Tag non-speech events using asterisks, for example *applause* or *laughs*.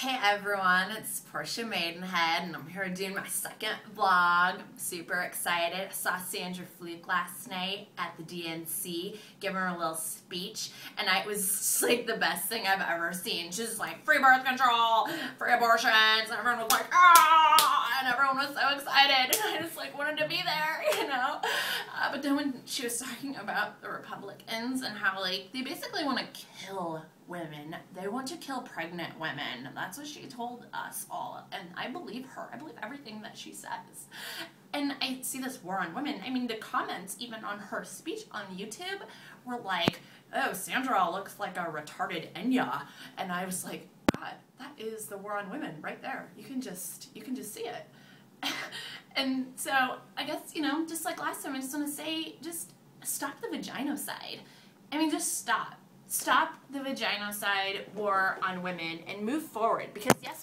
Hey everyone, it's Portia Maidenhead and I'm here doing my second vlog. I'm super excited. I saw Sandra Fluke last night at the DNC, giving her a little speech, and it was like the best thing I've ever seen. She's like, free birth control, free abortions, and everyone was like, was so excited, and *laughs* I just like wanted to be there, *laughs* you know? Uh, but then when she was *laughs* talking about the Republicans and how like they basically want to kill women. They want to kill pregnant women. That's what she told us all. And I believe her. I believe everything that she says. And I see this war on women. I mean, the comments, even on her speech on YouTube, were like, oh, Sandra looks like a retarded Enya. And I was like, God, that is the war on women right there. You can just, you can just see it. And so I guess, you know, just like last time, I just want to say, just stop the vaginocide. I mean, just stop stop the vaginocide war on women and move forward because yes